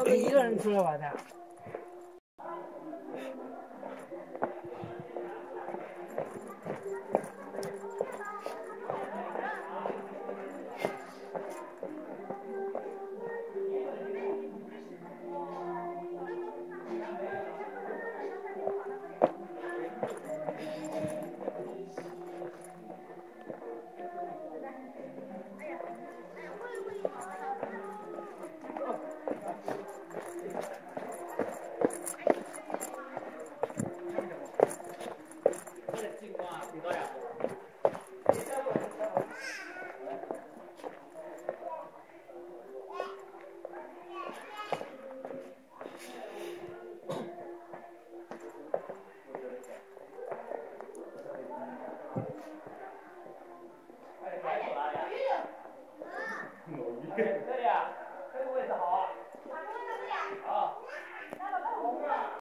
他们一个人出来玩的。对呀、啊，这个位置好啊。